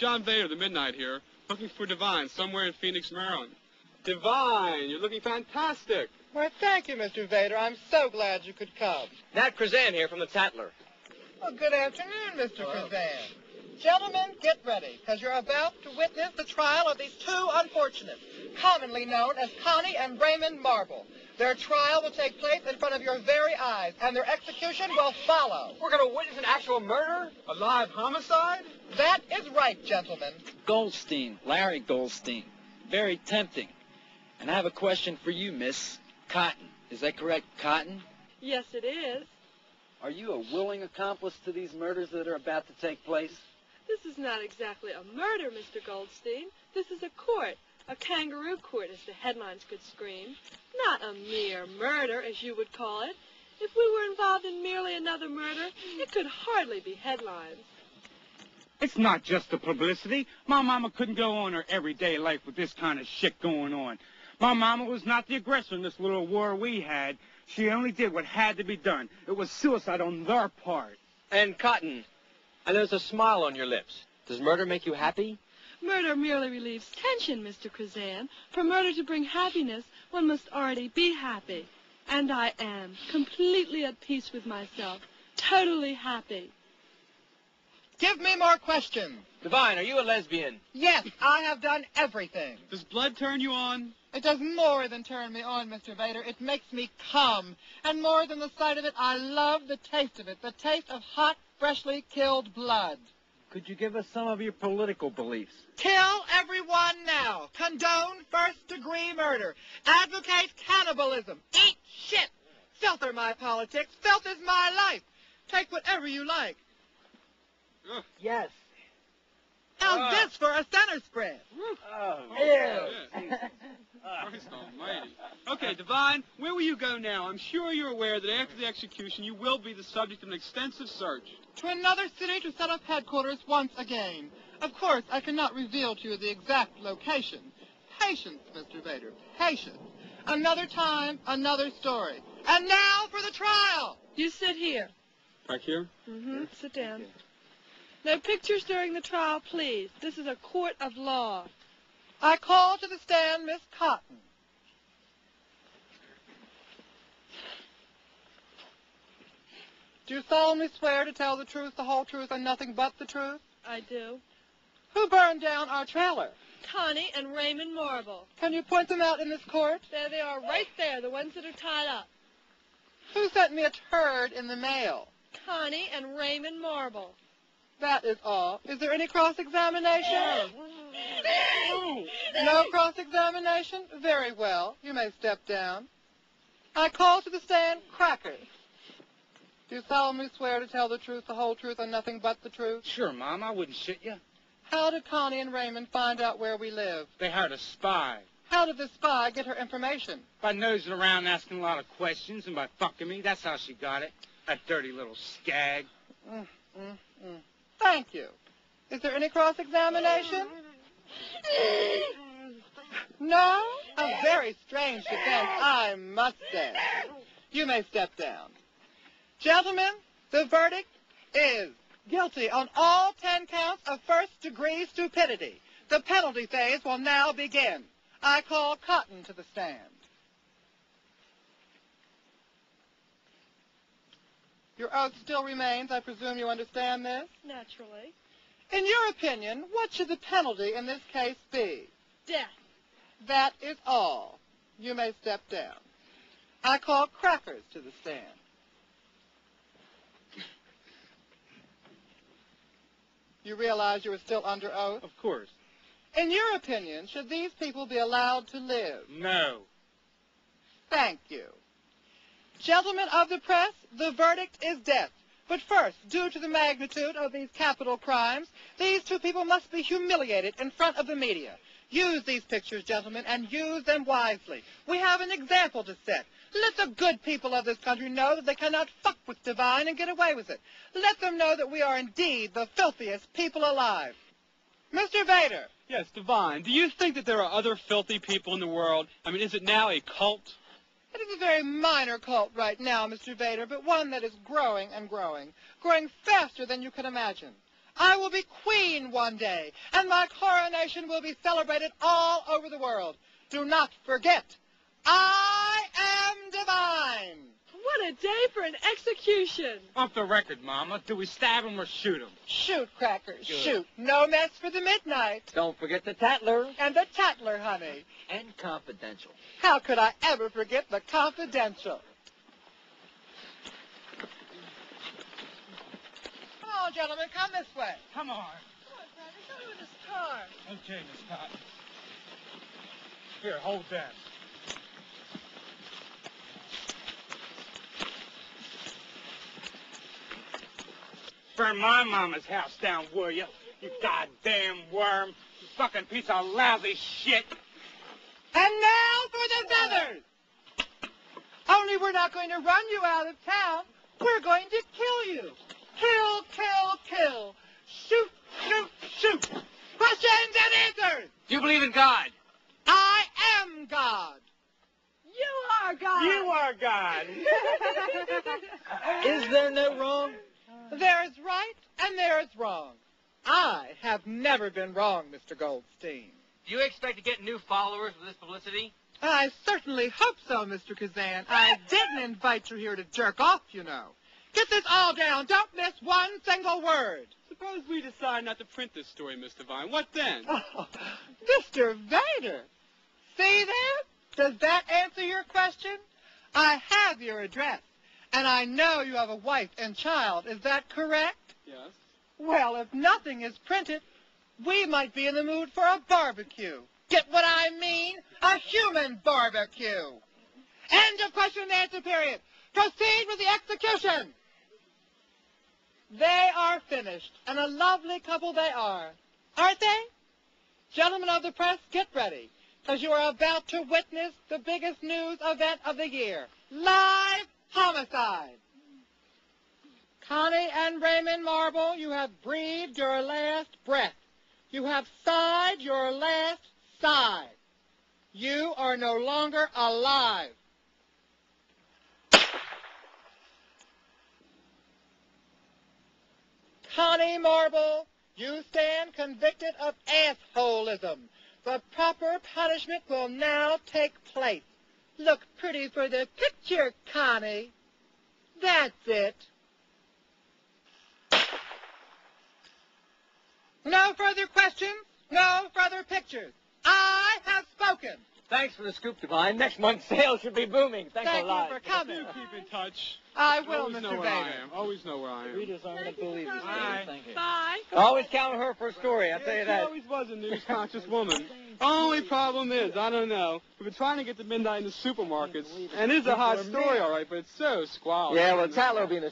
John Vader, the Midnight here, looking for Divine somewhere in Phoenix, Maryland. Divine, you're looking fantastic. Why, thank you, Mr. Vader. I'm so glad you could come. Nat Krazan here from the Tatler. Well, good afternoon, Mr. Kazan. Gentlemen, get ready, because you're about to witness the trial of these two unfortunates, commonly known as Connie and Raymond Marble. Their trial will take place in front of your very eyes, and their execution will follow. We're going to witness an actual murder? A live homicide? That is right, gentlemen. Goldstein, Larry Goldstein. Very tempting. And I have a question for you, Miss Cotton. Is that correct, Cotton? Yes, it is. Are you a willing accomplice to these murders that are about to take place? This is not exactly a murder, Mr. Goldstein. This is a court, a kangaroo court, as the headlines could scream. Not a mere murder, as you would call it. If we were involved in merely another murder, it could hardly be headlines. It's not just the publicity. My mama couldn't go on her everyday life with this kind of shit going on. My mama was not the aggressor in this little war we had. She only did what had to be done. It was suicide on their part. And Cotton, and there's a smile on your lips. Does murder make you happy? Murder merely relieves tension, Mr. Krazan. For murder to bring happiness, one must already be happy. And I am, completely at peace with myself, totally happy. Give me more questions. Divine, are you a lesbian? Yes, I have done everything. Does blood turn you on? It does more than turn me on, Mr. Vader. It makes me come. And more than the sight of it, I love the taste of it. The taste of hot, freshly killed blood. Could you give us some of your political beliefs? Kill everyone now. Condone first-degree murder. Advocate cannibalism. Eat shit. Filth are my politics. Filth is my life. Take whatever you like. Yes. How's Ah. this for a center spread? Oh, Shit. Christ almighty. Okay, Divine, where will you go now? I'm sure you're aware that after the execution, you will be the subject of an extensive search. To another city to set up headquarters once again. Of course, I cannot reveal to you the exact location. Patience, Mr. Vader. Patience. Another time, another story. And now for the trial. You sit here. Back here? Mm-hmm. Sit down. No pictures during the trial, please. This is a court of law. I call to the stand Miss Cotton. Do you solemnly swear to tell the truth, the whole truth, and nothing but the truth? I do. Who burned down our trailer? Connie and Raymond Marble. Can you point them out in this court? There they are, right there, the ones that are tied up. Who sent me a turd in the mail? Connie and Raymond Marble. That is all. Is there any cross-examination? No cross-examination? Very well. You may step down. I call to the stand Crackers. Do you solemnly swear to tell the truth, the whole truth, and nothing but the truth? Sure, Mom, I wouldn't shit you. How did Connie and Raymond find out where we live? They hired a spy. How did the spy get her information? By nosing around asking a lot of questions and by fucking me, that's how she got it. That dirty little skag. Mm, mm, mm. Thank you. Is there any cross-examination? No? A very strange defense, I must say. You may step down. Gentlemen, the verdict is guilty on all ten counts of first-degree stupidity. The penalty phase will now begin. I call Cotton to the stand. Your oath still remains. I presume you understand this? Naturally. In your opinion, what should the penalty in this case be? Death. That is all. You may step down. I call Crackers to the stand. You realize you are still under oath? Of course. In your opinion, should these people be allowed to live? No. Thank you. Gentlemen of the press, the verdict is death. But first, due to the magnitude of these capital crimes, these two people must be humiliated in front of the media. Use these pictures, gentlemen, and use them wisely. We have an example to set. Let the good people of this country know that they cannot fuck with Divine and get away with it. Let them know that we are indeed the filthiest people alive. Mr. Vader, Yes, Divine. Do you think that there are other filthy people in the world? I mean, is it now a cult? It is a very minor cult right now, Mr. Vader, but one that is growing and growing, growing faster than you can imagine. I will be queen queen one day, and my coronation will be celebrated all over the world. Do not forget, I am divine. What a day for an execution. Off the record, Mama. Do we stab him or shoot him? Shoot, crackers, Good. shoot. No mess for the midnight. Don't forget the Tatler. And the Tatler, honey. And confidential. How could I ever forget the confidential? On, gentlemen, come this way. Come on. Come on, Patty, come with this car. Okay, Miss Cotton. Here, hold that. Burn my mama's house down, will you? You goddamn worm. You fucking piece of lousy shit. And now for the feathers. Only we're not going to run you out of town. We're going to kill you. Kill, kill, kill. Shoot, shoot, shoot. Questions and answers. Do you believe in God? I am God. You are God. You are God. Is there no wrong? There is right and there is wrong. I have never been wrong, Mr. Goldstein. Do you expect to get new followers with this publicity? I certainly hope so, Mr. Kazan. I didn't invite you here to jerk off, you know. Get this all down. Don't miss one single word. Suppose we decide not to print this story, Miss Divine. What then? Oh, Mr. Vader. See that? Does that answer your question? I have your address, and I know you have a wife and child. Is that correct? Yes. Well, if nothing is printed, we might be in the mood for a barbecue. Get what I mean? A human barbecue. End of question and answer period. Proceed with the execution. They are finished, and a lovely couple they are. Aren't they? Gentlemen of the press, get ready, because you are about to witness the biggest news event of the year. Live homicide. Connie and Raymond Marble, you have breathed your last breath. You have sighed your last sigh. You are no longer alive. Connie Marble, you stand convicted of assholism. The proper punishment will now take place. Look pretty for the picture, Connie. That's it. No further questions, no further pictures. I have spoken. Thanks for the scoop, Divine. Next month's sales should be booming. Thanks Thank a lot. you for coming. Do keep in touch. I will, Always know Mr. where I am. Always know where I am. Readers aren't going to believe this. Bye. Thank you. Bye. Always count on her for a story, I'll tell you She that. always was a news-conscious woman. Only problem is, I don't know. We've been trying to get to midnight in the supermarkets, and it's a hot story, all right, but it's so squalid. Yeah, well, Tatler will be in the